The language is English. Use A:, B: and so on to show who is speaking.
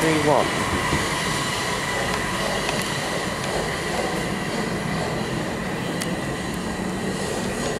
A: three one.